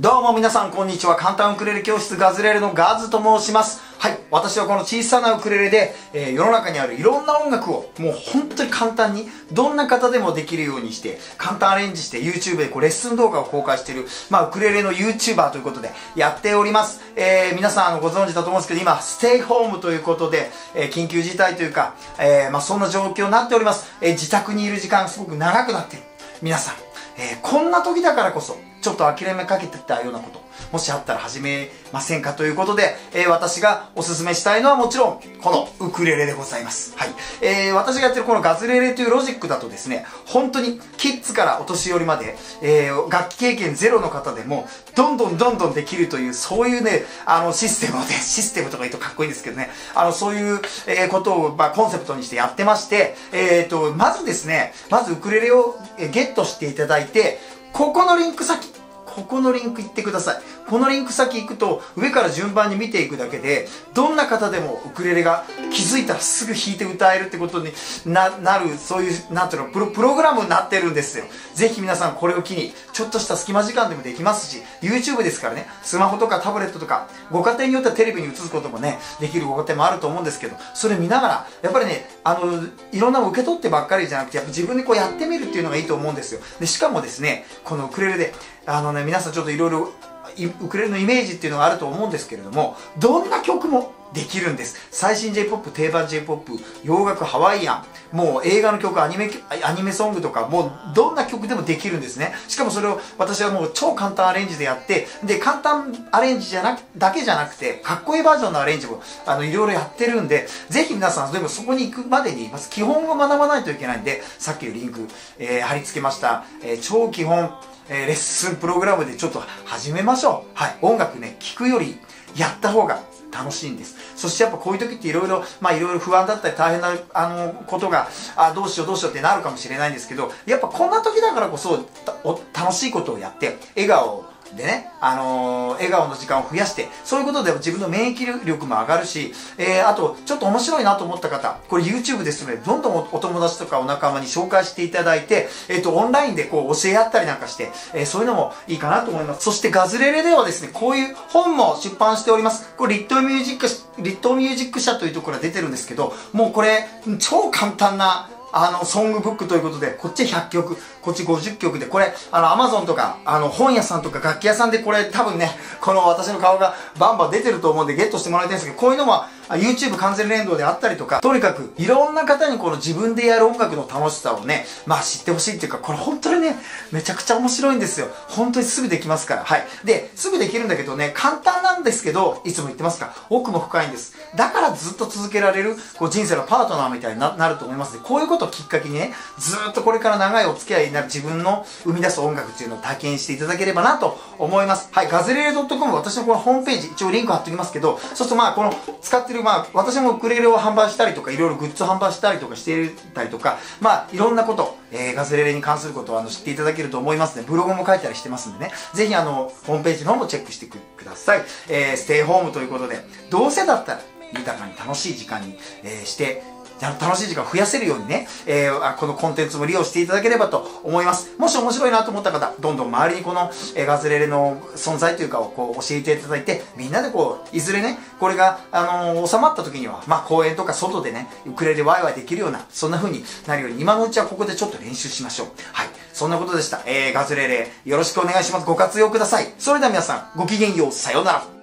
どうも皆さんこんにちは。簡単ウクレレ教室ガズレレのガズと申します。はい。私はこの小さなウクレレで、えー、世の中にあるいろんな音楽をもう本当に簡単にどんな方でもできるようにして簡単アレンジして YouTube でこうレッスン動画を公開している、まあ、ウクレレの YouTuber ということでやっております。えー、皆さんあのご存知だと思うんですけど今ステイホームということで、えー、緊急事態というか、えー、まあ、そんな状況になっております。え自宅にいる時間すごく長くなっている。皆さん、えこんな時だからこそちょっと諦めかけてたようなこと、もしあったら始めませんかということで、えー、私がおすすめしたいのはもちろん、このウクレレでございます。はい。えー、私がやってるこのガズレレというロジックだとですね、本当にキッズからお年寄りまで、えー、楽器経験ゼロの方でも、どんどんどんどんできるという、そういうね、あの、システムをね、システムとか言うとかっこいいんですけどね、あの、そういう、えー、ことを、まあ、コンセプトにしてやってまして、えっ、と、まずですね、まずウクレレをゲットしていただいて、ここのリンク先、ここのリンク行ってください。このリンク先行くと、上から順番に見ていくだけで、どんな方でもウクレレが気づいたらすぐ弾いて歌えるってことになる、そういう、なんていうのプロ、プログラムになってるんですよ。ぜひ皆さんこれを機に、ちょっとした隙間時間でもできますし、YouTube ですからね、スマホとかタブレットとか、ご家庭によってはテレビに映すこともね、できるご家庭もあると思うんですけど、それ見ながら、やっぱりね、あの、いろんなの受け取ってばっかりじゃなくて、やっぱ自分でこうやってみるっていうのがいいと思うんですよ。で、しかもですね、このウクレレで、あのね、皆さんちょっといろいろウクレレのイメージっていうのがあると思うんですけれども、どんな曲もできるんです。最新 J-POP、定番 J-POP、洋楽、ハワイアン、もう映画の曲、アニメ、アニメソングとか、もうどんな曲でもできるんですね。しかもそれを私はもう超簡単アレンジでやって、で、簡単アレンジじゃなく、だけじゃなくて、かっこいいバージョンのアレンジも、あの、いろいろやってるんで、ぜひ皆さん、例えばそこに行くまでに、まず基本を学ばないといけないんで、さっきのリンク、えー、貼り付けました、えー、超基本、えー、レッスンプログラムでちょっと始めましょう。はい。音楽ね、聴くよりやった方が楽しいんです。そしてやっぱこういう時っていろいろ、まあいろいろ不安だったり大変な、あの、ことが、あ、どうしようどうしようってなるかもしれないんですけど、やっぱこんな時だからこそ、楽しいことをやって、笑顔をでね、あのー、笑顔の時間を増やして、そういうことで自分の免疫力も上がるし、えー、あと、ちょっと面白いなと思った方、これ YouTube ですので、どんどんお友達とかお仲間に紹介していただいて、えっ、ー、と、オンラインでこう教え合ったりなんかして、えー、そういうのもいいかなと思います。そしてガズレレではですね、こういう本も出版しております。これリットミュージック、リットミュージック社というところが出てるんですけど、もうこれ、超簡単な、あの、ソングブックということで、こっち100曲、こっち50曲で、これ、あの、アマゾンとか、あの、本屋さんとか楽器屋さんでこれ多分ね、この私の顔がバンバン出てると思うんでゲットしてもらいたいんですけど、こういうのは、YouTube 完全連動であったりとか、とにかくいろんな方にこの自分でやる音楽の楽しさをね、まあ知ってほしいっていうか、これ本当にね、めちゃくちゃ面白いんですよ。本当にすぐできますから。はい。で、すぐできるんだけどね、簡単なんですけど、いつも言ってますか、奥も深いんです。だからずっと続けられる、こう人生のパートナーみたいになると思いますね。こういうことをきっかけにね、ずっとこれから長いお付き合いになる自分の生み出す音楽っていうのを体験していただければなと思います。はい。ガズレレ .com 私のこのホームページ、一応リンク貼っておきますけど、そうするとまあこの使ってる、まあ私もウクレレを販売したりとか、いろいろグッズ販売したりとかしてたりとか、まあ、いろんなこと、えー、ガズレレに関することをあの知っていただけると思いますね。ブログも書いたりしてますんでね。ぜひあの、ホームページの方もチェックしてください。えー、ステイホームということで、どうせだったら、豊かに楽しい時間に、えー、して、楽しい時間を増やせるようにね、えー、このコンテンツも利用していただければと思います。もし面白いなと思った方、どんどん周りにこの、え、ガズレレの存在というかをこう教えていただいて、みんなでこう、いずれね、これが、あのー、収まった時には、まあ公園とか外でね、ウクレレワイワイできるような、そんな風になるように、今のうちはここでちょっと練習しましょう。はい。そんなことでした。えー、ガズレレ、よろしくお願いします。ご活用ください。それでは皆さん、ごきげんよう、さようなら。